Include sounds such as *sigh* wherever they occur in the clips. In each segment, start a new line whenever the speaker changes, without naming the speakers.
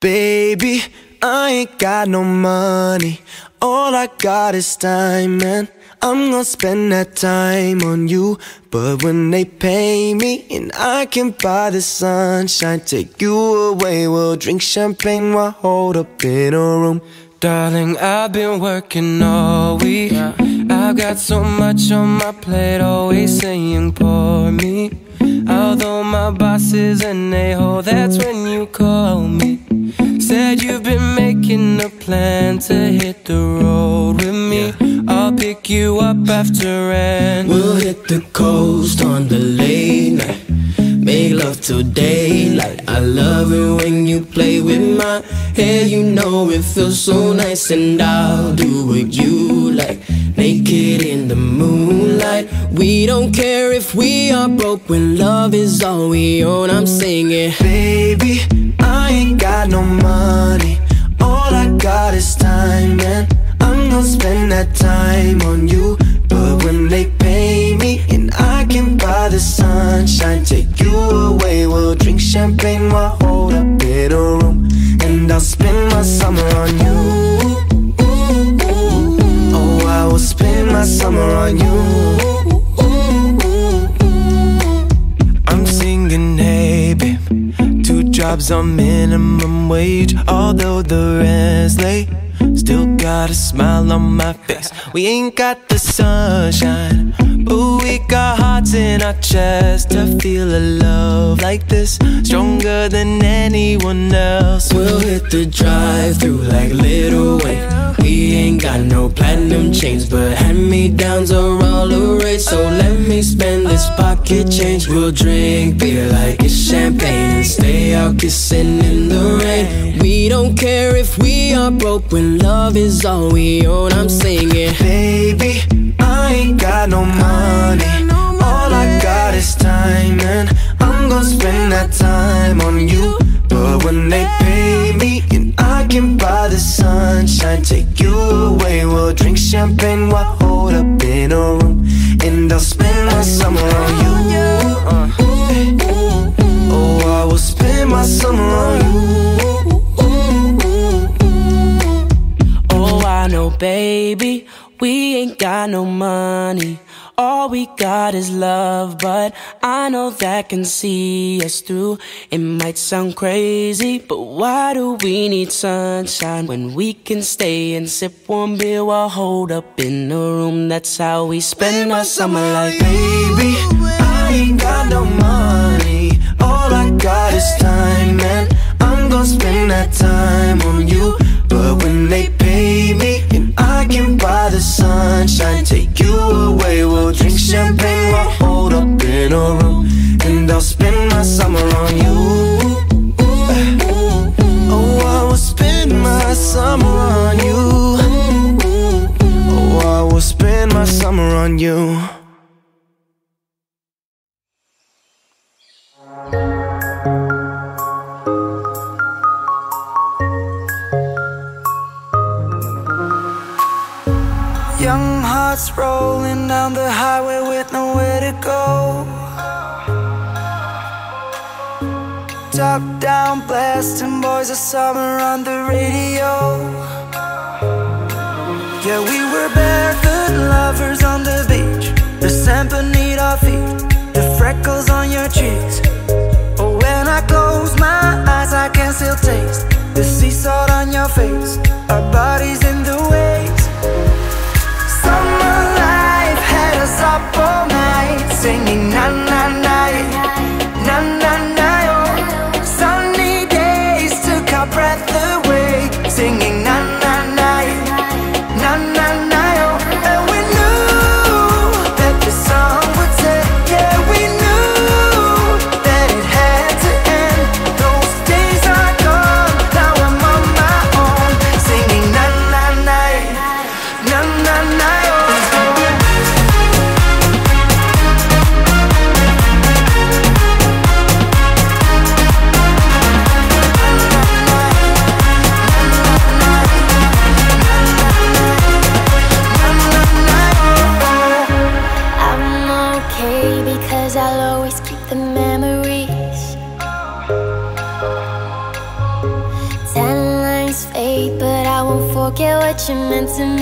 Baby, I ain't got no money. All I got is time, and I'm gonna spend that time on you. But when they pay me, and I can buy the sunshine, take you away, we'll drink champagne while holed up in a room.
Darling, I've been working all week. I've got so much on my plate, always saying poor me. Although my boss is an a-hole, that's when you call me. Said you've been making a plan to hit the road with me. I'll pick you up after and
We'll hit the coast on the late night. Make love till daylight. I love it when you play with my hair. You know it feels so nice, and I'll do what you like. Naked in the moonlight. We don't care if we are broke when love is all we own. I'm singing, baby. I ain't got no money. All I got is time, and I'm gonna spend that time on you. But when they pay buy the sunshine, take you away. We'll drink champagne while holed up in a room, and I'll spend my summer on you. Oh, I will spend my summer on you. I'm singing, hey babe. Two jobs on minimum wage, although the rent's late. Still got a smile on my face. We ain't got the sunshine, but we got hearts in our chest to feel a love like this, stronger than anyone else. We'll hit the drive-through like Lil Wayne. We ain't got no platinum chains, but hand-me-downs are all the rage. So let me spend this pocket change. We'll drink beer like it's champagne and stay out kissing in the rain. We don't care if we are broke when love is all we own. I'm singing, baby, ain't got no money. All I got is time, and I'm gonna spend that time on you. But when they pay me, and I can buy the sunshine, take you away. We'll drink champagne while holed up in a room, and I'll spend my summer on you. Uh, oh, I will spend my summer on you.
Oh, I know, baby, we ain't got no money. All we got is love, but I know that can see us through. It might sound crazy, but why do we need sunshine when we can stay and sip warm beer while holed up in the room? That's how we spend our summer life.
Baby, I ain't got no money. All I got is time, and I'm gonna spend that time on you. Sunshine, take you away. We'll drink champagne while holed up in a room, and I'll spend my summer on you. Oh, I will spend my summer on you. Oh, I will spend my summer on you.
Hearts rolling down the highway with nowhere to go. Top down blasting boys of summer on the radio. Yeah, we were barefoot lovers on the beach. The sand beneath our feet, the freckles on your cheeks. But when I close my eyes, I can still taste the sea salt on your face. Our bodies in the waves. What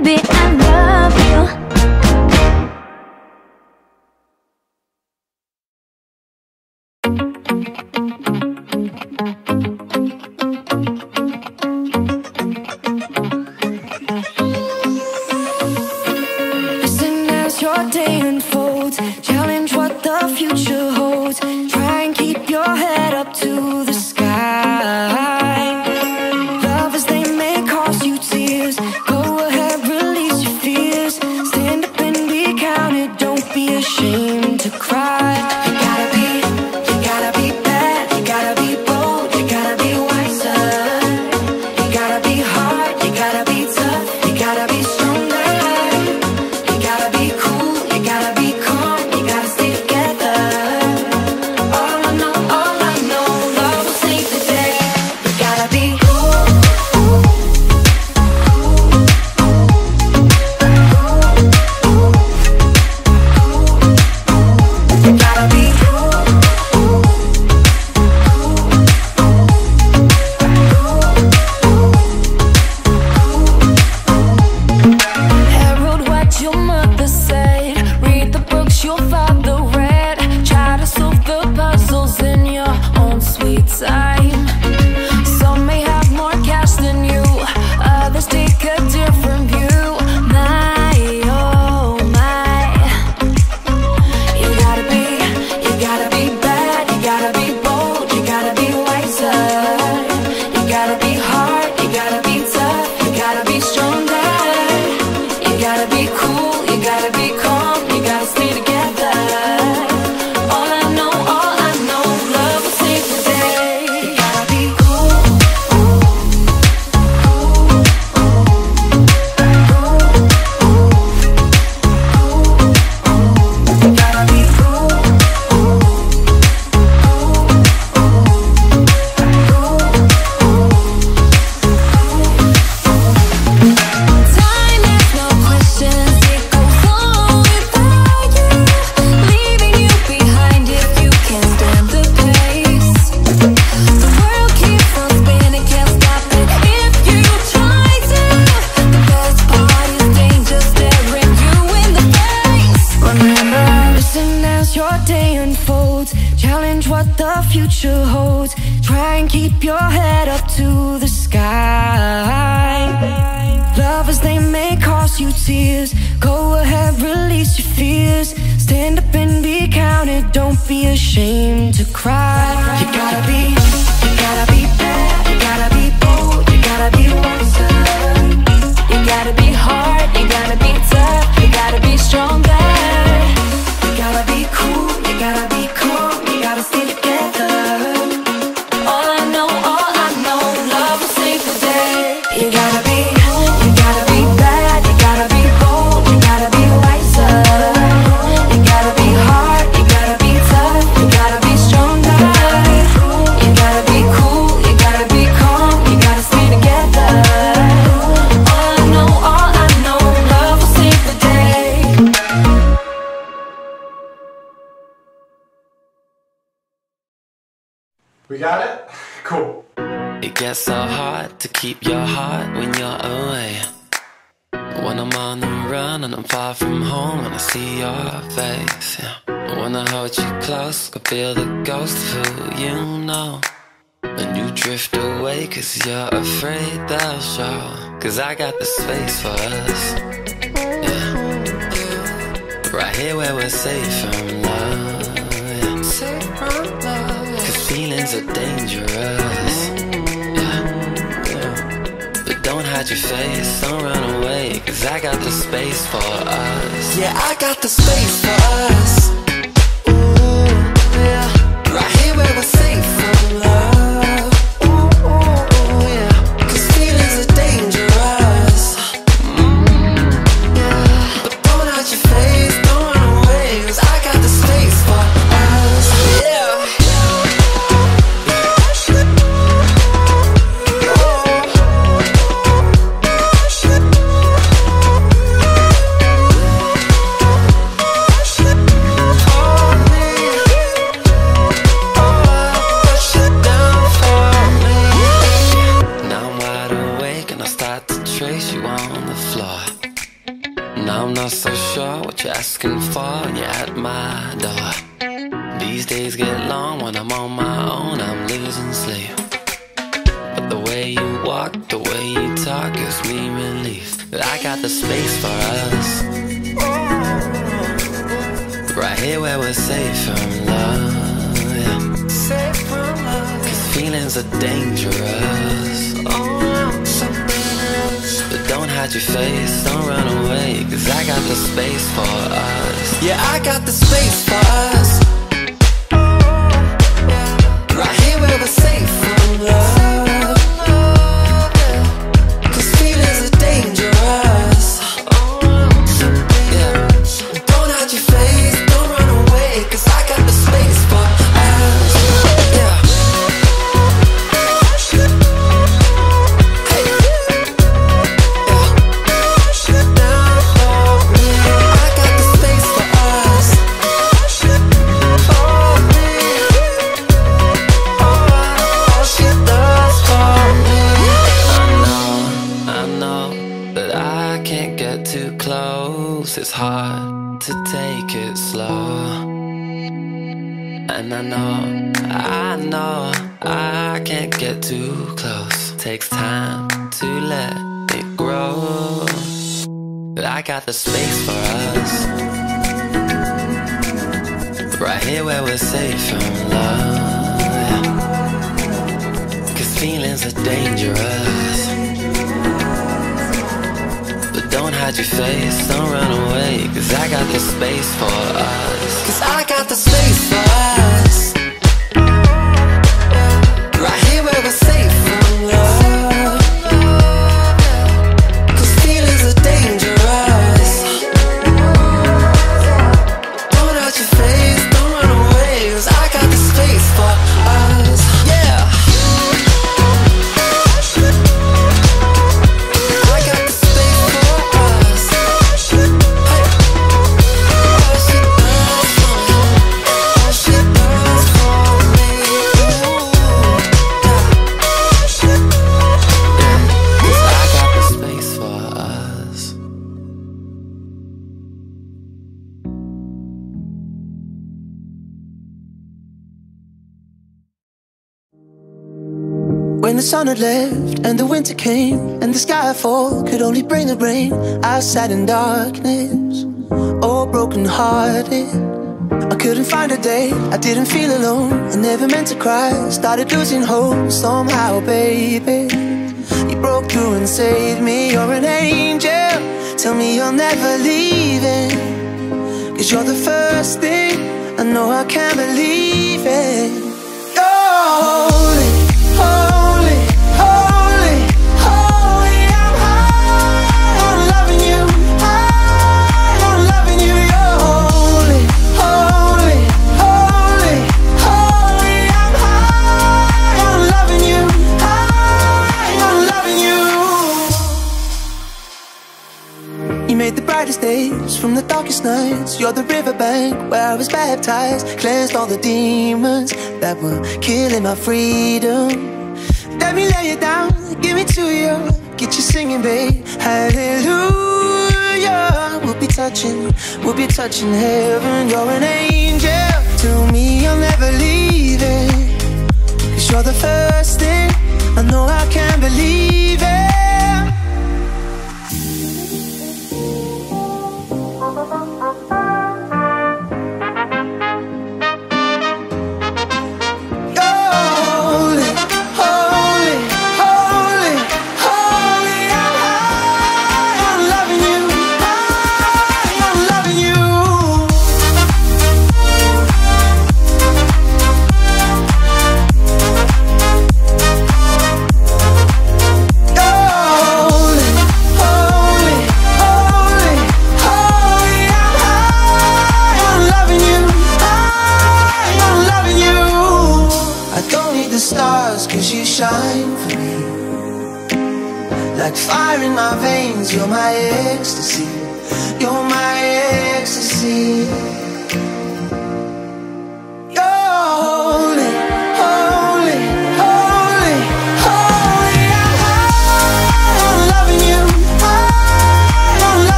baby, I love almost need tears. Go ahead, release your fears. Stand up and be counted. Don't be ashamed to cry. We got it? *laughs*
Cool. It gets so hard to keep your heart when you're away. When I'm on the run and I'm far from home and I see your face, yeah. When I hold you close, I feel the ghost who you know.
And you drift away cause you're afraid they'll show. Cause
I got the space for us. Yeah. Right here where we're safe from Things are dangerous.
Yeah, yeah.
But don't hide your face, don't run away. Cause I got the space for us. Yeah, I got the space for us. Ooh, yeah. Right here where we're safe from love. Dangerous. But don't hide your face, don't run away. Cause I got the space for us. Yeah, I got the space for us. Right here where we're safe from love. Slow. And I know, I know, I can't get too close. Takes time to let it grow. But I got the space for us. Right here where we're safe from love. Cause feelings are dangerous. Hide your face, don't run away. Cause I got the space for us. Cause I got the space for us.
Sun had left and the winter came and the skyfall could only bring the rain, I sat in darkness, all broken hearted. I couldn't find a day, I didn't feel alone. I never meant to cry, started losing hope somehow, baby. You broke through and saved me, you're an angel. Tell me you're never leaving. Cause you're the first thing I know I can't believe it. The demons that were killing my freedom. Let me lay it down, give me to you. Get you singing, babe. Hallelujah. We'll be touching, we'll be touching heaven. You're an angel. To me, you'll never leave it. Cause you're the first thing I know I can't believe it.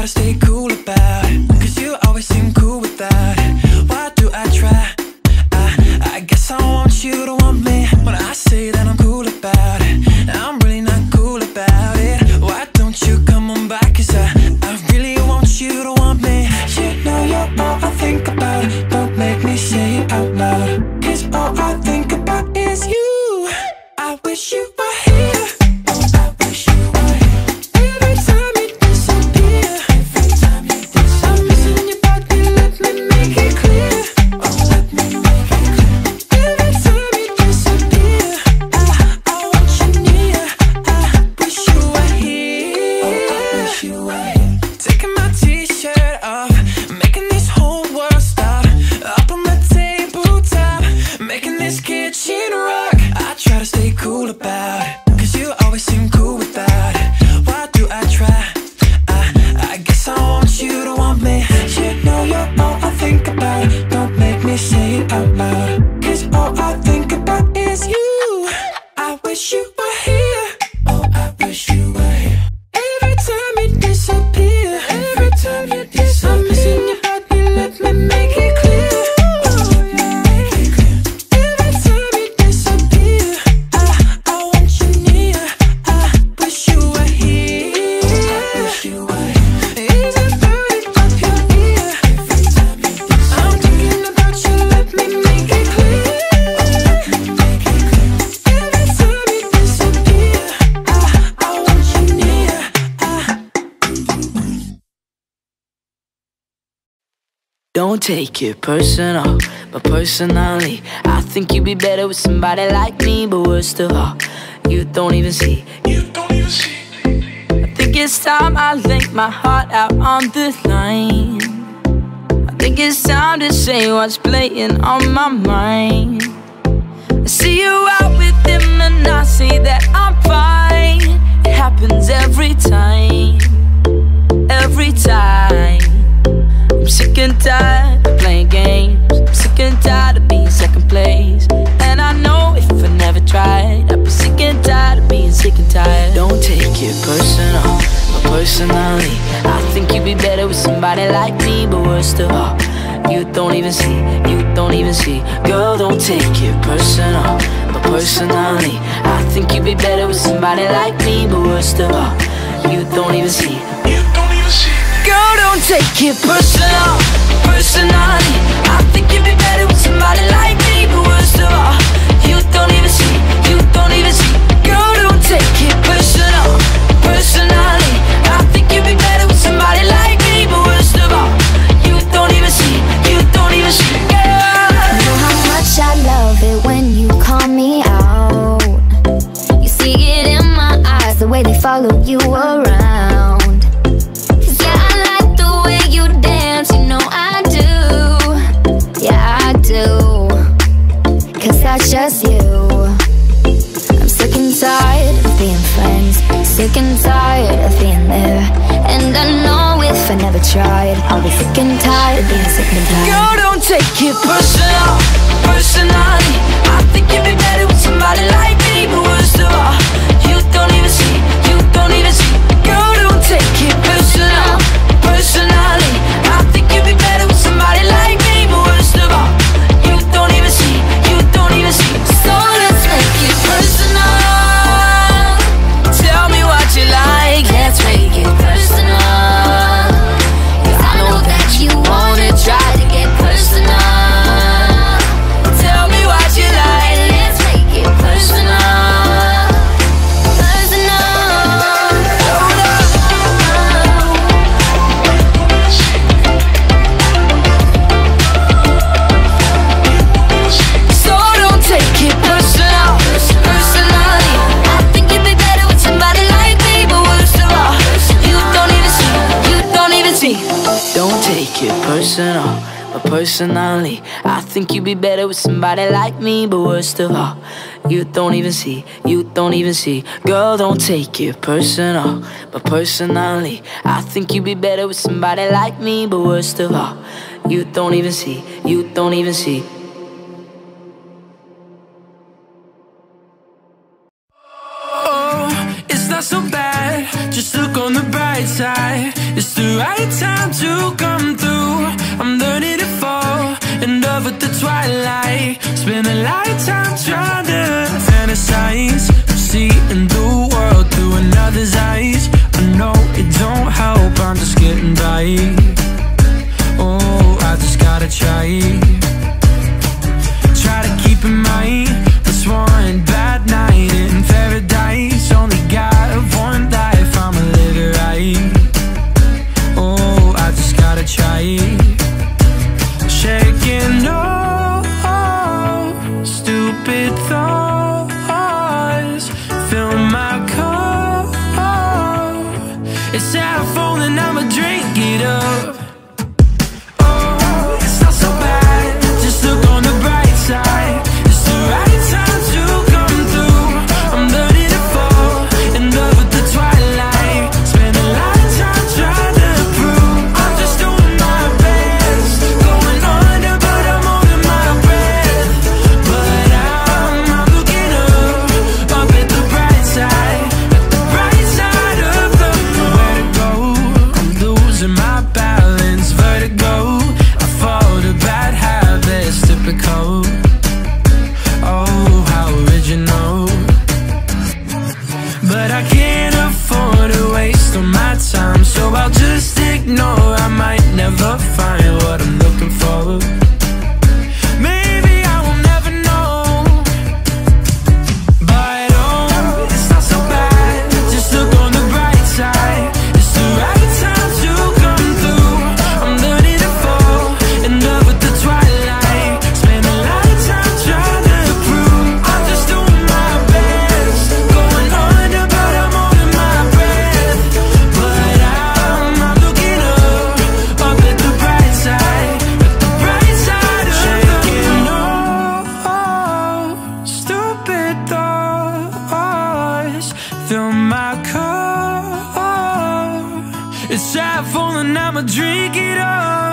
gotta stay cool. Don't
take it personal, but personally, I think you'd be better with somebody like me. But worst of all, you don't even see. You don't even see. I think it's time I lay my heart out on the line. I think it's time to say what's playing on my mind. I see you out with him and I see that I'm fine. It happens every time, every time. I'm sick and tired of playing games. I'm sick and tired of being second place. And I know if I never tried, I'd be sick and tired of being sick and tired. Don't take it personal, but personally, I think you'd be better with somebody like me. But worst of all, you don't even see, you don't even see. Girl, don't take it personal, but personally, I think you'd be better with somebody like me. But worst of all, you don't even see. Girl, don't take it personal, personally. I think you'd be better with somebody like me But worst of all, you don't even see, you don't even see. Girl, don't take it personal, personally. I think you'd be better with somebody like me But worst of all, you don't even see, you don't even see. Girl.
Know how much I love it when you call me out. You see it in my eyes, the way they follow you around Sick and tired of being there. And I know if I never tried I'll be sick and tired of being sick and tired.
Girl, don't take it personal, Don't take it personal, but personally,
I think you'd be better with somebody like me.
But worst of all, You don't even see, you don't even see.
Girl, don't take it personal. But personally, I think you'd be better with somebody like me. But worst of all, you don't even see, you don't even see.
Oh, it's not so bad. Just look on the bright side. It's the right time to come through. I'm learning to fall in love with the twilight. Spend a lifetime trying to fantasize, seeing the world through another's eyes. I know it don't help. I'm just getting by. Oh, I just gotta try. Try to keep in mind this one half full and I'ma drink it up.